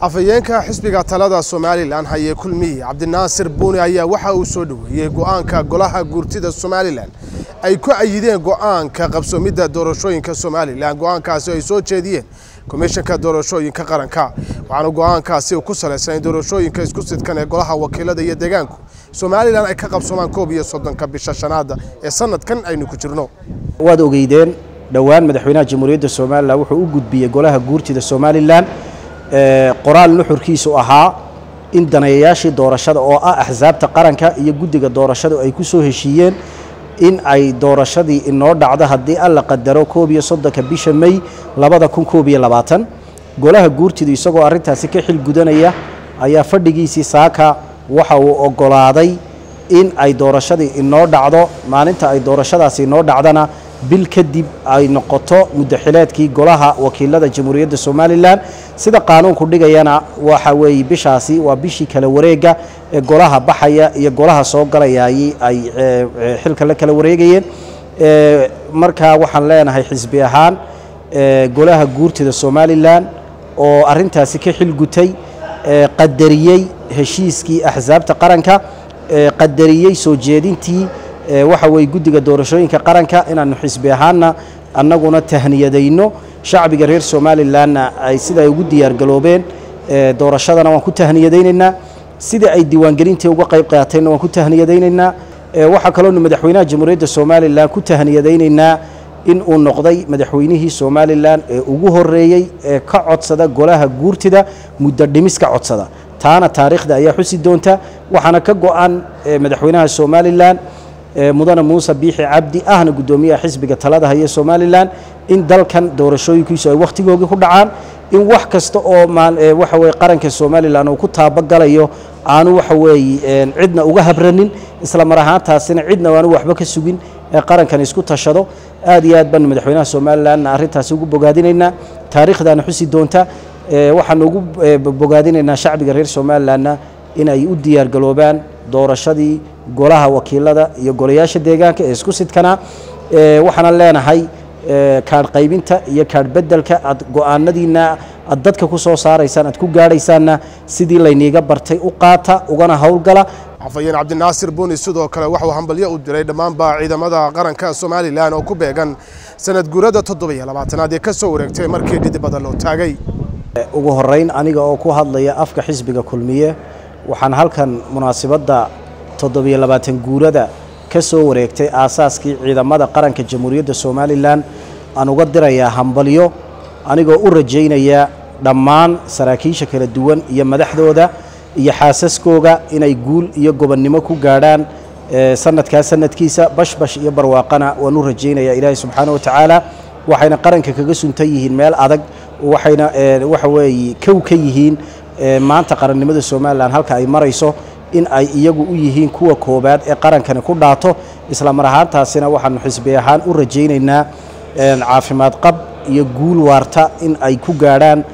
afhayeenka xisbiga talada somalilan haye kulmiye cabdinaasir buuni ayaa waxa uu soo dhoweeyey go'aanka golaha guurtida somalilan. Ay ku ayideen go'aanka qabsoomidda doorashooyinka somalilan go'aankaasi ay soo jeediyeen komishanka doorashooyinka qaranka. Waxaana go'aankaasi ku salaysnayn doorashooyinka isku sidkan ee golaha wakiilada iyo deegaanku. Somalilan ay ka qabsoomaan koob iyo soddonka bisha shanaada ee sanadkan aynu ku jirno. Waad ogeydeen dhowaan madaxweynaha jamhuuriyadda somalilan wuxuu u gudbiyey golaha guurtida somalilan qoraal nuxurkiisu ahaa in daneeyayaashii doorashada oo ah axsaabta qaranka iyo guddiga doorashadu ay ku soo heshiiyeen in ay doorashadii inoo dhacdo haddii alla qadaro koob iyo soddonka bisha mey labada kun koob iyo labaatan. Golaha guurtidu isagoo arrintaasi ka xil gudanaya ayaa fadhigiisii saaka waxa uu oggolaaday in ay doorashadii inoo dhacdo maalinta ay doorashadaasi inoo dhacdana bil kadib ay noqoto muddaxileedkii golaha wakiilada jamhuuriyadda somalilan. Sida qaanuunku dhigayana waxa weeye bishaasi waa bishii kala wareega ee golaha baxaya iyo golaha soo galayay ay xilka la kala wareegayeen. Markaa waxaan leenahay xisbi ahaan golaha guurtida somalilan oo arintaasi ka xil gutay qadariyey heshiiskii axsaabta qaranka qadariyey soo jeedintii waxa weye guddiga doorashooyinka qaranka inaanu xisbi ahaanna annaguna tahniyadayno. Shacbiga reer somalilanna ay sida ay ugu diyaargaloobeen doorashadana waan ku tahniyadaynaynaa sidai ay diiwaangelintii uga qayb qaatayna waan ku tahniyadaynaynaa waxaa kaloonu madaxweynaha jamhuuriyadda somalilan ku tahniyadaynaynaa in uu noqday madaxweynihii somalilan ee ugu horeeyey ee ka codsada golaha guurtida muddo dhimis codsada. Taana taariikhda ayaa xusi doonta waxaana ka go-an madaxweynaha somalilan mudane muuse biixi cabdi ahna guddoomiyaha xisbiga talada haya somalilan in dalkan doorashooyinkiisu ay wakhtigoogii ku dhacaan in wax kasta oo waxa weye qaranka somalilan uu ku taabagalayo aanu waxa weeye cidna uga habranin isla mar ahaantaasina cidna aanu waxba ka sugin ee qarankan isku tashado. Aad iyo aad baanu madaxweynaha somalilanna arrintaasi ugu bogaadinaynaa taariikhdaana xusi doonta waxaanu ugu bogaadinaynaa shacbiga reer somalilanna in ay u diyaargaloobaan doorashadii golaha wakiilada iyo golayaasha deegaanka ee isku sidkanaa waxaana leenahay kaadh qaybinta iyo kaadh bedelka aad go'aanadiina aad dadka ku soo saaraysaan aad ku gaadhaysaanna sidii layniiga bartay u qaata ugana howlgala. Afhayeen cabdinaasir buuni sidoo kale waxuu hambalyo u diray dhammaanba ciidamada qaranka somalilan oo ku beegan sanad guurada toddobiyo labaatanaad ee ka soo wareegtay markii dhidibada loo taagay. Ugu horeyn aniga oo ku hadlaya afka xisbiga kulmiye waxaan halkan munaasibadda toddobiyo labaatan guurada ka soo wareegtay aasaaskii ciidamada qaranka jamhuuriyadda somalilan. Aan uga dirayaa hambalyo anigoo u rajaynaya dhammaan saraakiisha kala duwan iyo madaxdooda iyo xaasaskooga inay guul iyo gobonnimo ku gaadhaan sanadkaa sanadkiisa bashbash iyo barwaaqana waan u rajaynaya ilaahay subxaana wa tacaala. Waxayna qaranka kaga suntan yihiin meel adag waxayna waxa weeye kow ka yihiin maanta qarannimada somalilan halka ay marayso in ay iyagu u yihiin kuwa koobaad ee qarankani ku dhaato. Isla mar ahaantaasina waxaanu xisbi ahaan u rajaynaynaa caafimaad qab iyo guul waarta in ay ku gaadhaan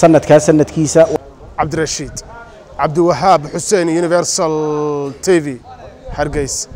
sanadkaa sanadkiisa cabdirashiid cabdiwahaab xuseen universal t v. Hargeys